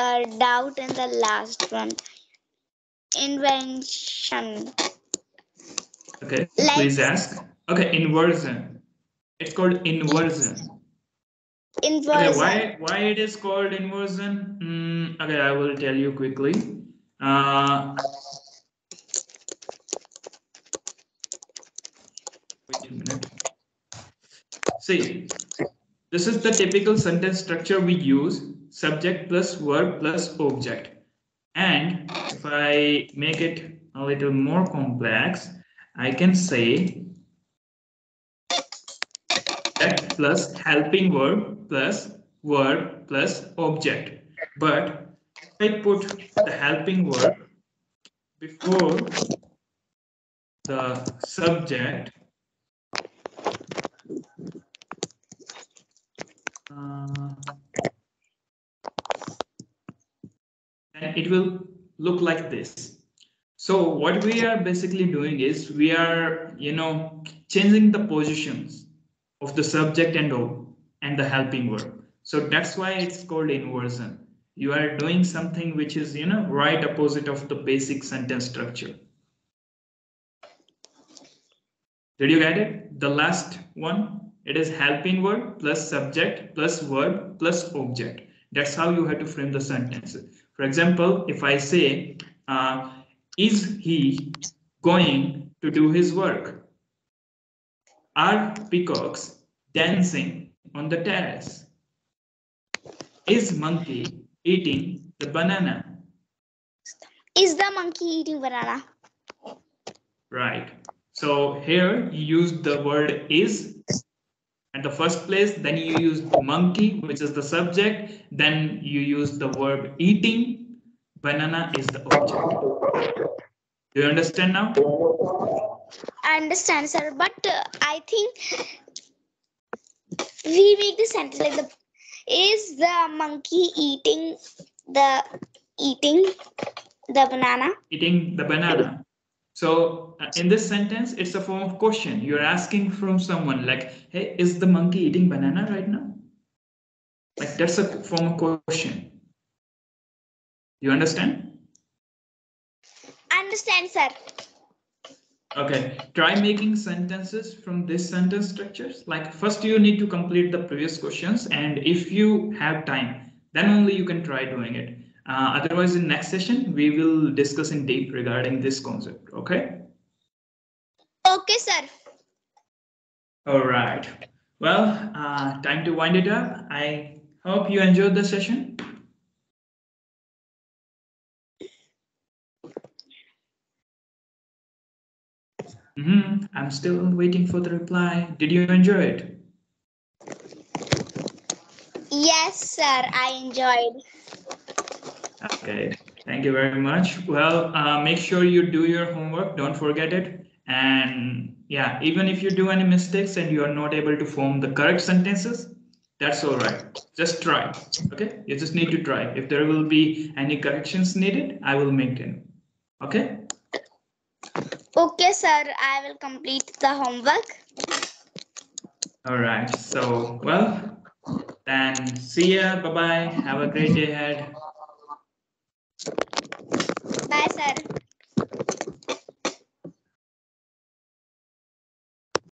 uh, doubt in the last one. Invention. Okay, Like- please ask. Okay, inversion. It's called inversion. Inversion. Okay, why why it is called inversion? Mm, okay, I will tell you quickly. Uh, wait a minute. See, this is the typical sentence structure we use: subject plus verb plus object. And if I make it a little more complex, I can say subject plus helping verb plus verb plus object. But if I put the helping verb before the subject, uh, then it will look like this. So what we are basically doing is we are, you know, changing the positions of the subject and ob and the helping verb. So that's why it's called inversion. You are doing something which is, you know, right opposite of the basic sentence structure. Did you get it? The last one, it is helping verb plus subject plus verb plus object. That's how you have to frame the sentence. For example, if I say, uh, is he going to do his work? Are peacocks dancing on the terrace? Is monkey eating the banana? Is the monkey eating banana? Right. So here you use the word is at the first place, then you use the monkey, which is the subject, then you use the verb eating, banana is the object. Do you understand now? I understand, sir, but uh, I think we make the sentence like the is the monkey eating the eating the banana? Eating the banana. So uh, in this sentence, it's a form of question. You're asking from someone like, hey, is the monkey eating banana right now? Like that's a form of question. You understand? Understand, sir. Okay, try making sentences from this sentence structures. Like first you need to complete the previous questions and if you have time, then only you can try doing it. Uh, otherwise in next session, we will discuss in deep regarding this concept, okay? Okay, sir. All right. Well, uh, time to wind it up. I hope you enjoyed the session. Mhm, I'm still waiting for the reply. Did you enjoy it? Yes, sir. I enjoyed. Okay, thank you very much. Well, uh, make sure you do your homework. Don't forget it. And yeah, even if you do any mistakes and you are not able to form the correct sentences, that's all right. Just try. Okay, you just need to try. If there will be any corrections needed, I will make them. Okay. Okay, sir. I will complete the homework. All right. So, well, then see ya. Bye bye. Have a great day ahead. Bye, sir.